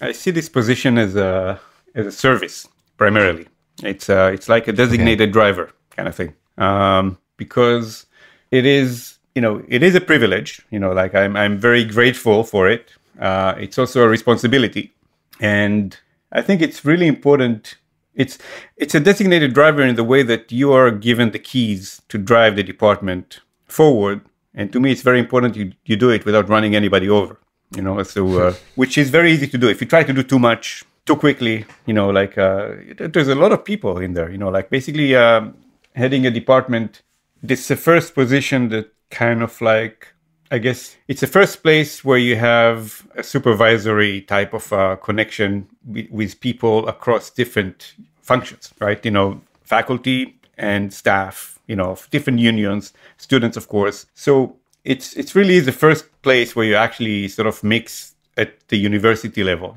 I see this position as a as a service primarily. It's uh, it's like a designated okay. driver kind of thing um, because it is you know it is a privilege. You know, like I'm I'm very grateful for it. Uh, it's also a responsibility, and I think it's really important. It's it's a designated driver in the way that you are given the keys to drive the department forward. And to me, it's very important you, you do it without running anybody over. You know, so uh, which is very easy to do. If you try to do too much too quickly, you know, like uh, there's a lot of people in there. You know, like basically um, heading a department. This is the first position that kind of like I guess it's the first place where you have a supervisory type of uh, connection w- with people across different functions, right? You know, faculty and staff, you know, different unions, students, of course. So it's it's really the first place where you actually sort of mix at the university level.